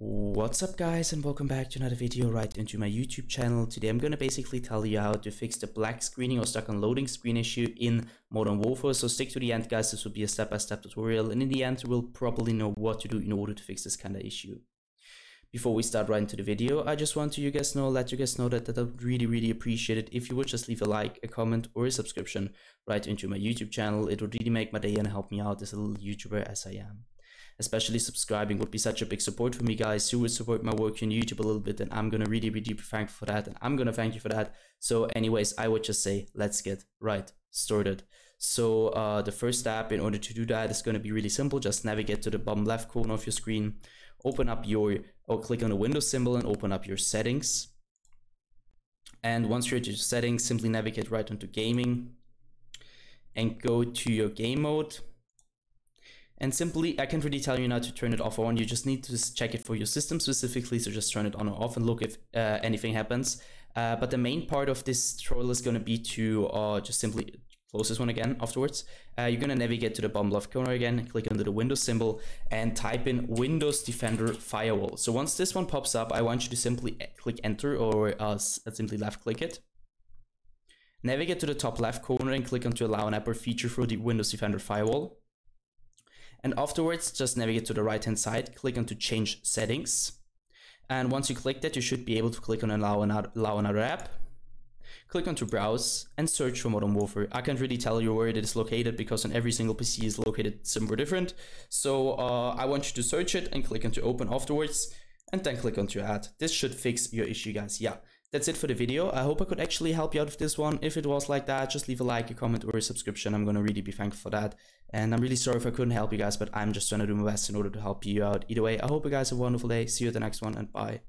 What's up guys and welcome back to another video right into my YouTube channel. Today I'm gonna basically tell you how to fix the black screening or stuck on loading screen issue in Modern Warfare. So stick to the end guys, this will be a step-by-step -step tutorial and in the end you will probably know what to do in order to fix this kind of issue. Before we start right into the video, I just want to you guys know, let you guys know that, that I would really, really appreciate it if you would just leave a like, a comment or a subscription right into my YouTube channel. It would really make my day and help me out as a little YouTuber as I am especially subscribing would be such a big support for me guys. You would support my work on youtube a little bit and i'm gonna really really be thankful for that and i'm gonna thank you for that. So anyways i would just say let's get right started. So uh, the first step in order to do that is going to be really simple. Just navigate to the bottom left corner of your screen open up your or click on the windows symbol and open up your settings. And once you're at your settings simply navigate right onto gaming and go to your game mode and simply, I can't really tell you now to turn it off or on. You just need to check it for your system specifically. So just turn it on or off and look if uh, anything happens. Uh, but the main part of this tutorial is going to be to uh, just simply close this one again afterwards. Uh, you're going to navigate to the bottom left corner again, click under the Windows symbol and type in Windows Defender Firewall. So once this one pops up, I want you to simply click enter or uh, simply left click it. Navigate to the top left corner and click on to allow an app or feature for the Windows Defender Firewall. And afterwards, just navigate to the right hand side, click on to change settings. And once you click that, you should be able to click on allow another, allow another app. Click on to browse and search for Modern Warfare. I can't really tell you where it is located because on every single PC is located somewhere different. So uh, I want you to search it and click on to open afterwards and then click on to add. This should fix your issue guys. Yeah, that's it for the video. I hope I could actually help you out with this one. If it was like that, just leave a like, a comment, or a subscription. I'm gonna really be thankful for that. And I'm really sorry if I couldn't help you guys, but I'm just trying to do my best in order to help you out. Either way, I hope you guys have a wonderful day. See you at the next one, and bye.